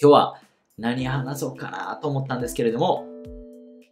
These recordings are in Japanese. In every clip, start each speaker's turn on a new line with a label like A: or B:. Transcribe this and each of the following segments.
A: 今日は何話そうかなと思ったんですけれども、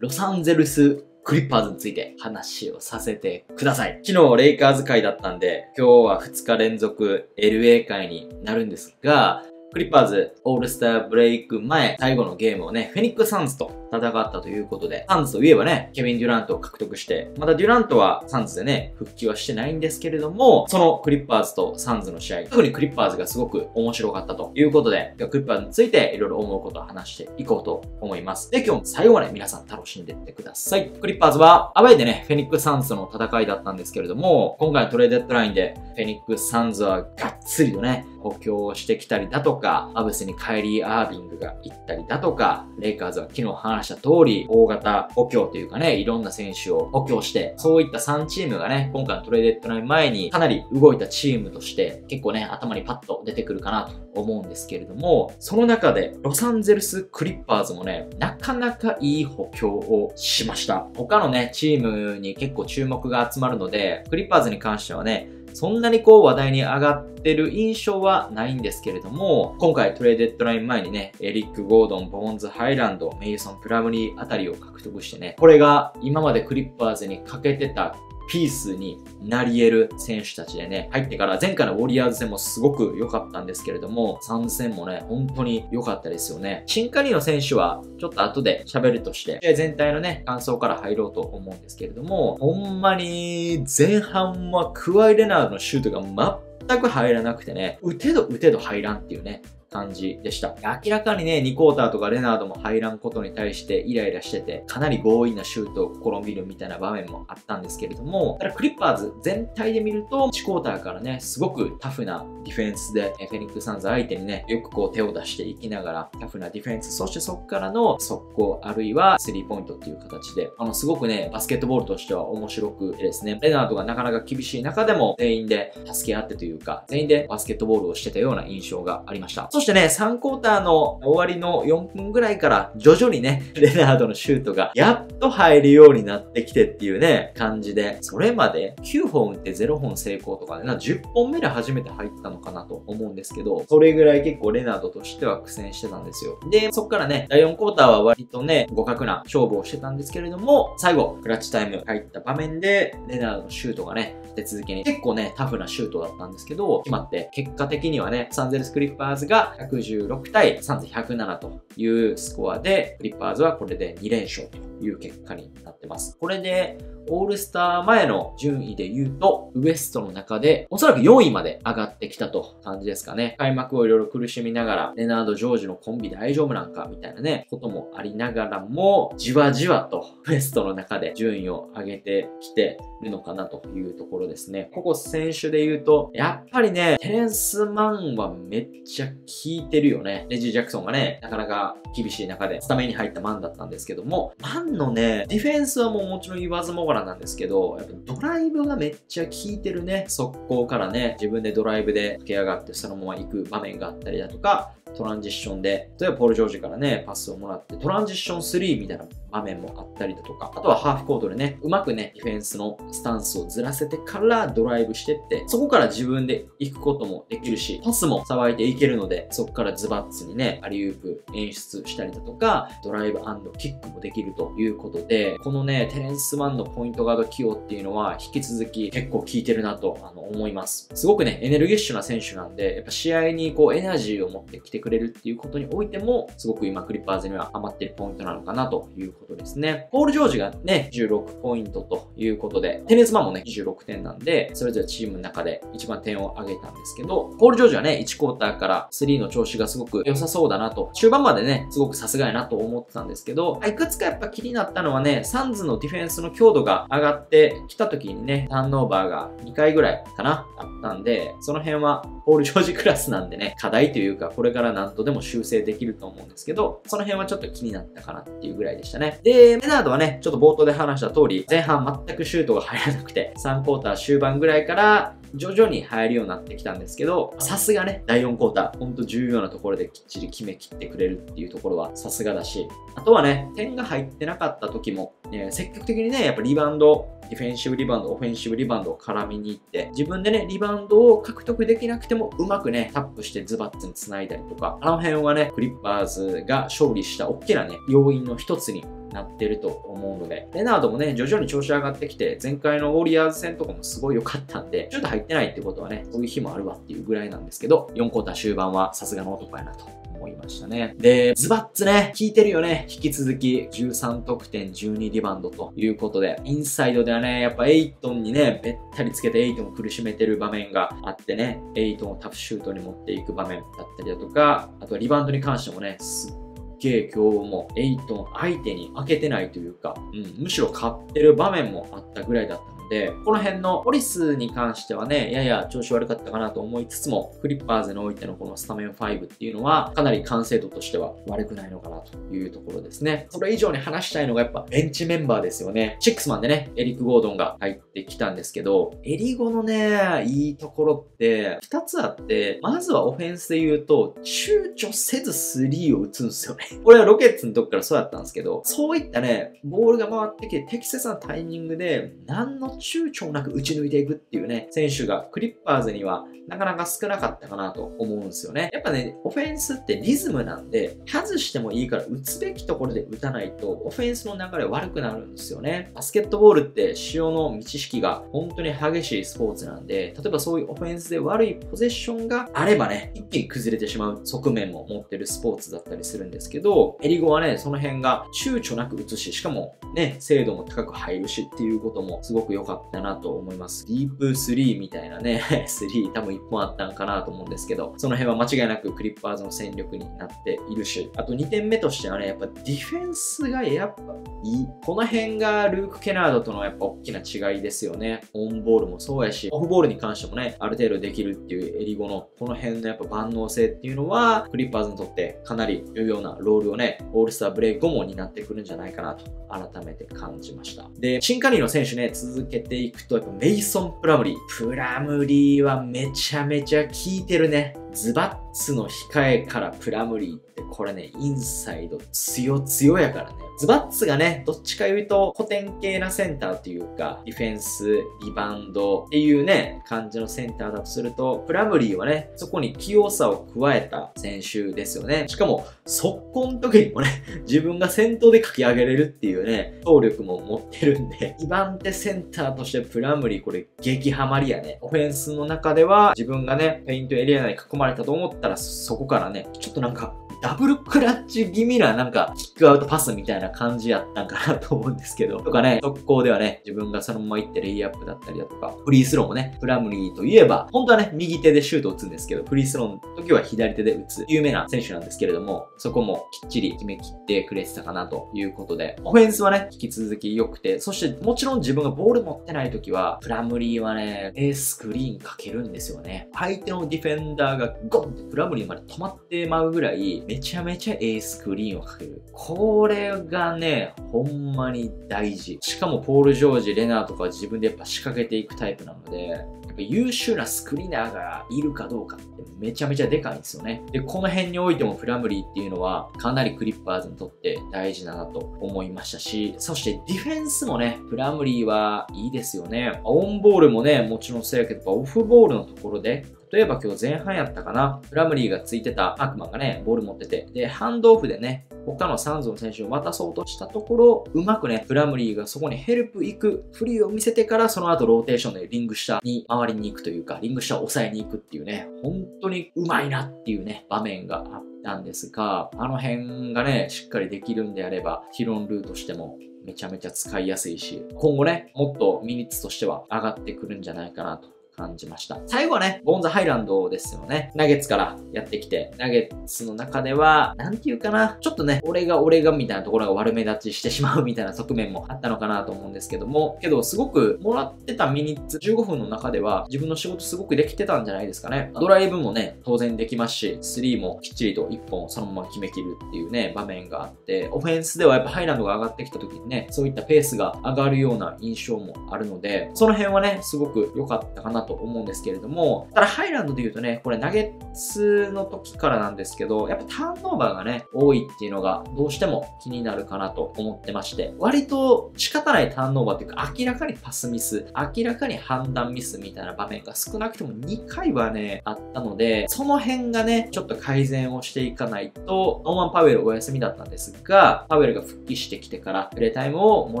A: ロサンゼルスクリッパーズについて話をさせてください。昨日レイカーズ回だったんで、今日は2日連続 LA 会になるんですが、クリッパーズオールスターブレイク前、最後のゲームをね、フェニックスサンズと戦ったということで、サンズといえばね、ケビン・デュラントを獲得して、またデュラントはサンズでね、復帰はしてないんですけれども、そのクリッパーズとサンズの試合、特にクリッパーズがすごく面白かったということで、クリッパーズについていろいろ思うことを話していこうと思います。で、今日も最後まで皆さん楽しんでいってください。クリッパーズは、アウェイでね、フェニックスサンズとの戦いだったんですけれども、今回のトレードデッドラインで、フェニックスサンズはがっつりとね、補強をしてきたりだとか、アブスにカイリー・アービングが行ったりだとか、レイカーズは昨日話した通り、大型補強というかね、いろんな選手を補強して、そういった3チームがね、今回のトレーデッドライン前にかなり動いたチームとして、結構ね、頭にパッと出てくるかなと思うんですけれども、その中で、ロサンゼルス・クリッパーズもね、なかなかいい補強をしました。他のね、チームに結構注目が集まるので、クリッパーズに関してはね、そんなにこう話題に上がってる印象はないんですけれども、今回トレードデッドライン前にね、エリック・ゴードン、ボーンズ・ハイランド、メイソン・プラムリーあたりを獲得してね、これが今までクリッパーズに欠けてたピースになり得る選手たちでね、入ってから前回のウォリアーズ戦もすごく良かったんですけれども、サンズ戦もね、本当に良かったですよね。新加入の選手はちょっと後で喋るとして、全体のね、感想から入ろうと思うんですけれども、ほんまに前半はカワイ・レナードのシュートが全く入らなくてね、打てど打てど入らんっていうね、感じでした。明らかにね、2クォーターとかレナードも入らんことに対してイライラしてて、かなり強引なシュートを試みるみたいな場面もあったんですけれども、ただクリッパーズ全体で見ると、1クォーターからね、すごくタフなディフェンスで、フェニックサンズ相手にね、よくこう手を出していきながら、タフなディフェンス、そしてそこからの速攻、あるいはスリーポイントっていう形で、あの、すごくね、バスケットボールとしては面白くてですね、レナードがなかなか厳しい中でも、全員で助け合ってというか、全員でバスケットボールをしてたような印象がありました。そしてね、3クォーターの終わりの4分ぐらいから徐々にね、レナードのシュートがやっと入るようになってきてっていうね、感じで、それまで9本打って0本成功とかでな、10本目で初めて入ったのかなと思うんですけど、それぐらい結構レナードとしては苦戦してたんですよ。で、そっからね、第4クォーターは割とね、互角な勝負をしてたんですけれども、最後、クラッチタイム入った場面で、レナードのシュートがね、立て続けに結構ね、タフなシュートだったんですけど、決まって、結果的にはね、サンゼルスクリッパーズが116対3107というスコアで、クリッパーズはこれで2連勝という結果になってます。これで、オールスター前の順位で言うと、ウエストの中で、おそらく4位まで上がってきたと感じですかね。開幕をいろいろ苦しみながら、レナード・ジョージのコンビ大丈夫なんかみたいなね、こともありながらも、じわじわとウエストの中で順位を上げてきてるのかなというところですね。ここ選手で言うと、やっぱりね、テレンス・マンはめっちゃ効いてるよね。レジー・ジャクソンがね、なかなか厳しい中でスタメンに入ったマンだったんですけども、マンのね、ディフェンスはもうもちろん言わずもがらなんですけど、やっぱドライブがめっちゃ効いてるね。速攻からね、自分でドライブで駆け上がってそのまま行く場面があったりだとか、トランジッションで、例えばポール・ジョージからね、パスをもらって、トランジッション3みたいな場面もあったりだとか、あとはハーフコートでね、うまくね、ディフェンスのスタンスをずらせてからドライブしてって、そこから自分で行くこともできるし、パスもさばいていけるので、そこからズバッツにね、アリウープ演出したりだとか、ドライブキックもできるということで、このね、テレンスマンのポイントガード起用っていうのは、引き続き結構効いてるなとあの思います。すごくね、エネルギッシュな選手なんで、やっぱ試合にこうエナジーを持ってきてくれるっていうことにおいても、すごく今クリッパーズにはハマってるポイントなのかなということですね。ポール・ジョージがね、16ポイントということで、テネスマンもね、26点なんで、それぞれチームの中で一番点を上げたんですけど、ポール・ジョージはね、1クォーターから3の調子がすごく良さそうだなと、中盤までね、すごくさすがやなと思ってたんですけど、いくつかやっぱ気になったのはね、サンズのディフェンスの強度が上がってきた時にね、ターンオーバーが2回ぐらいかな、あったんで、その辺はポール・ジョージクラスなんでね、課題というか、これから何とでも修正できると思うんですけど、その辺はちょっと気になったかなっていうぐらいでしたね。で、メナードはね、ちょっと冒頭で話した通り、前半全くシュートが入らなくて、3クォーター終盤ぐらいから、徐々に入るようになってきたんですけど、さすがね、第4クォーター、ほんと重要なところできっちり決めきってくれるっていうところはさすがだし、あとはね、点が入ってなかった時も、え積極的にね、やっぱリバウンドディフェンシブリバウンド、オフェンシブリバウンドを絡みに行って、自分でね、リバウンドを獲得できなくても、うまくね、タップしてズバッツに繋いだりとか、あの辺はね、クリッパーズが勝利した大きなね、要因の一つになってると思うので、レナードもね、徐々に調子上がってきて、前回のウォリアーズ戦とかもすごい良かったんで、ちょっと入てないってことはね、そういう日もあるわっていうぐらいなんですけど、4クォーター終盤はさすがの男やなと思いましたね。で、ズバッツね、効いてるよね。引き続き13得点、12リバウンドということで、インサイドではね、やっぱエイトンにね、べったりつけてエイトンを苦しめてる場面があってね、エイトンをタフシュートに持っていく場面だったりだとか、あとはリバウンドに関してもね、すっげえ今日もエイトン相手に負けてないというか、うん、むしろ勝ってる場面もあったぐらいだったで、この辺のポリスに関してはね、やや調子悪かったかなと思いつつも、クリッパーズにおいてのこのスタメン5っていうのは、かなり完成度としては悪くないのかなというところですね。それ以上に話したいのがやっぱベンチメンバーですよね。シックスマンでね、エリック・ゴードンが入ってきたんですけど、エリゴのね、いいところって2つあって、まずはオフェンスで言うと、躊躇せず3を打つんですよね。これはロケッツのとこからそうだったんですけど、そういったね、ボールが回ってきて適切なタイミングで、何の躊躇なく打ち抜いていくっていうね、選手がクリッパーズにはなかなか少なかったかなと思うんですよね。やっぱね、オフェンスってリズムなんで、外してもいいから打つべきところで打たないと、オフェンスの流れ悪くなるんですよね。バスケットボールって潮の満ち引きが本当に激しいスポーツなんで、例えばそういうオフェンスで悪いポゼッションがあればね、一気に崩れてしまう側面も持ってるスポーツだったりするんですけど、エリゴはね、その辺が躊躇なく打つし、しかもね、精度も高く入るしっていうこともすごく良かったなと思います。ディープ3みたいなね、3多分1本あったんかなと思うんですけど、その辺は間違いなくクリッパーズの戦力になっているし、あと2点目としてはね、やっぱディフェンスがやっぱいい。この辺がルーク・ケナードとのやっぱ大きな違いですよね。オンボールもそうやし、オフボールに関してもね、ある程度できるっていうエリゴのこの辺のやっぱ万能性っていうのは、クリッパーズにとってかなり重要なロールをね、オールスターブレイク後も担ってくるんじゃないかなと改めて感じました。で、新加入の選手ね、続けていくと、やっぱメイソン・プラムリー。プラムリーはめちゃめちゃ効いてるね。ズバッツの控えからプラムリーこれね、インサイド強強やからね。ズバッツがね、どっちか言うと古典系なセンターというか、ディフェンス、リバウンドっていうね、感じのセンターだとすると、プラムリーはね、そこに器用さを加えた選手ですよね。しかも、速攻の時にもね、自分が先頭で書き上げれるっていうね、走力も持ってるんで、2番手センターとしてプラムリーこれ激ハマりやね。オフェンスの中では自分がね、ペイントエリア内に囲まれたと思ったらそこからね、ちょっとなんかダブルクラッチ気味ななんかキックアウトパスみたいな感じやったんかなと思うんですけど、とかね、速攻ではね、自分がそのまま行ってレイアップだったりだとか、フリースローもね、プラムリーといえば、本当はね、右手でシュート打つんですけど、フリースローの時は左手で打つ有名な選手なんですけれども、そこもきっちり決めきってくれてたかなということで、オフェンスはね、引き続き良くて、そしてもちろん自分がボール持ってない時は、プラムリーはね、エースクリーンかけるんですよね。相手のディフェンダーがゴンってプラムリーまで止まってまうぐらい、めちゃめちゃエースクリーンをかける。これがね、ほんまに大事。しかもポール・ジョージ、レナーとか自分でやっぱ仕掛けていくタイプなので、やっぱ優秀なスクリーナーがいるかどうかってめちゃめちゃでかいんですよね。で、この辺においてもプラムリーっていうのはかなりクリッパーズにとって大事だなと思いましたし、そしてディフェンスもね、プラムリーはいいですよね。オンボールもね、もちろんそうやけど、オフボールのところで例えば今日前半やったかな、プラムリーがついてたマークマンがね、ボール持ってて、で、ハンドオフでね、他のサンズの選手を渡そうとしたところ、うまくね、プラムリーがそこにヘルプ行く、フリーを見せてから、その後ローテーションでリング下に回りに行くというか、リング下を抑えに行くっていうね、本当にうまいなっていうね、場面があったんですが、あの辺がね、しっかりできるんであれば、タロンルーとしてもめちゃめちゃ使いやすいし、今後ね、もっとミニッツとしては上がってくるんじゃないかなと感じました。最後はね、ボンザハイランドですよね。ナゲッツからやってきて、ナゲッツの中では、なんていうかな、ちょっとね、俺が俺がみたいなところが悪目立ちしてしまうみたいな側面もあったのかなと思うんですけども、けどすごくもらってたミニッツ15分の中では自分の仕事すごくできてたんじゃないですかね。ドライブもね、当然できますし、3もきっちりと1本そのまま決めきるっていうね、場面があって、オフェンスではやっぱハイランドが上がってきた時にね、そういったペースが上がるような印象もあるので、その辺はね、すごく良かったかなと思うんですけれども、ただハイランドで言うとね、これナゲッツの時からなんですけど、やっぱターンオーバーがね、多いっていうのがどうしても気になるかなと思ってまして、割と仕方ないターンオーバーっていうか、明らかにパスミス、明らかに判断ミスみたいな場面が少なくても2回はね、あったので、その辺がね、ちょっと改善をしていかないと、ノーマン・パウエルお休みだったんですが、パウエルが復帰してきてから、プレイタイムをも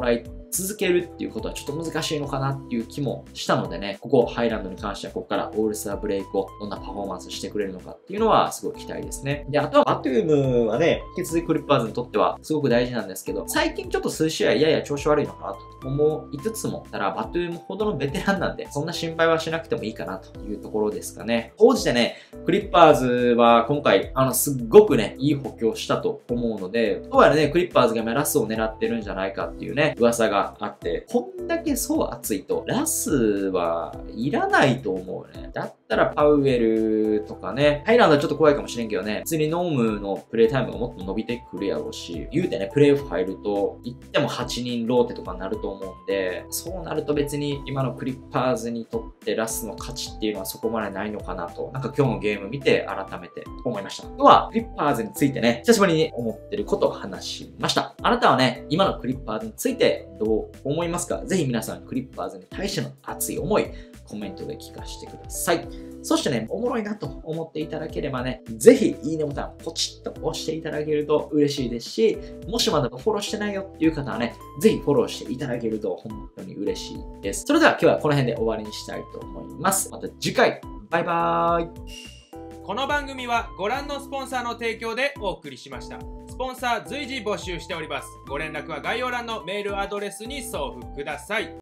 A: らい続けるっていうことはちょっと難しいのかなっていう気もしたのでね、ここハイランドに関してはここからオールスターブレイクをどんなパフォーマンスしてくれるのかっていうのはすごい期待ですね。で、あとはバトゥームはね、引き続きクリッパーズにとってはすごく大事なんですけど、最近ちょっと数試合やや調子悪いのかなと思いつつも、ただバトゥームほどのベテランなんで、そんな心配はしなくてもいいかなというところですかね。当時でね、クリッパーズは今回、あの、すっごくね、いい補強したと思うので、どうやらね、クリッパーズがラスを狙ってるんじゃないかっていうね、噂があって、こんだけ層厚いと、ラスはいらないと思うね。だったらパウエルとかね、ハイランドはちょっと怖いかもしれんけどね、普通にノームのプレイタイムがもっと伸びてくるやろうし、言うてね、プレイオフ入ると、言っても8人ローテとかになると思うんで、そうなると別に今のクリッパーズにとってラスの価値っていうのはそこまでないのかなと、なんか今日のゲーム見て改めて思いました。とは、クリッパーズについてね、久しぶりに思ってることを話しました。あなたはね、今のクリッパーズについてどう思いますか？ぜひ皆さん、クリッパーズに対しての熱い思い、コメントで聞かせてください。そしてね、おもろいなと思っていただければね、ぜひいいねボタンポチッと押していただけると嬉しいですし、もしまだフォローしてないよっていう方はね、ぜひフォローしていただけると本当に嬉しいです。それでは今日はこの辺で終わりにしたいと思います。また次回、バイバーイ。
B: この番組はご覧のスポンサーの提供でお送りしました。スポンサー随時募集しております。ご連絡は概要欄のメールアドレスに送付ください。